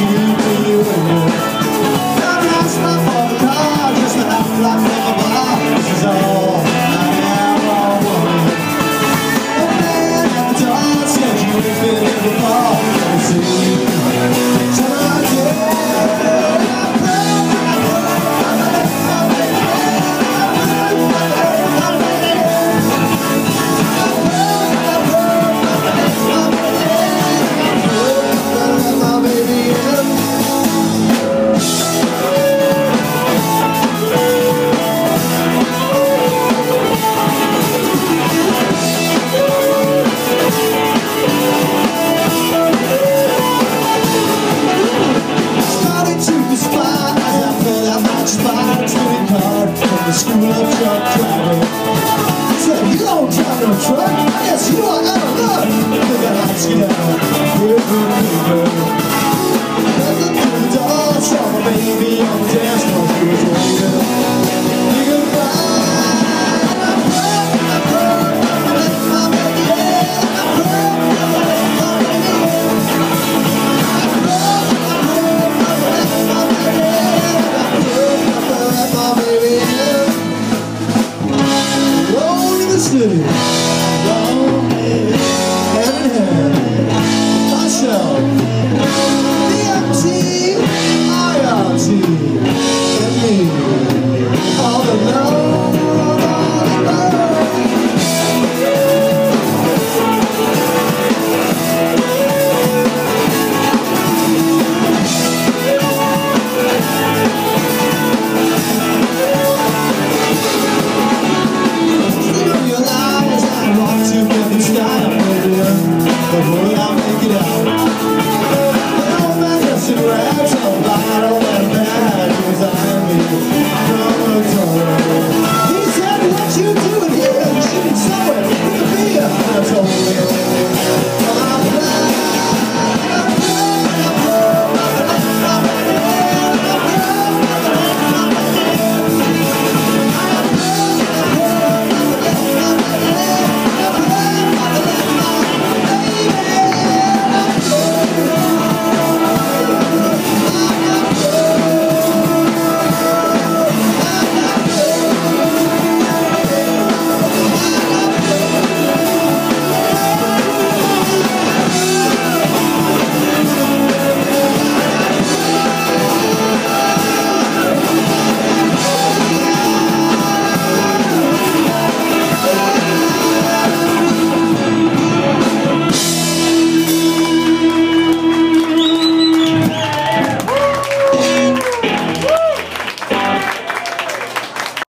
you. School truck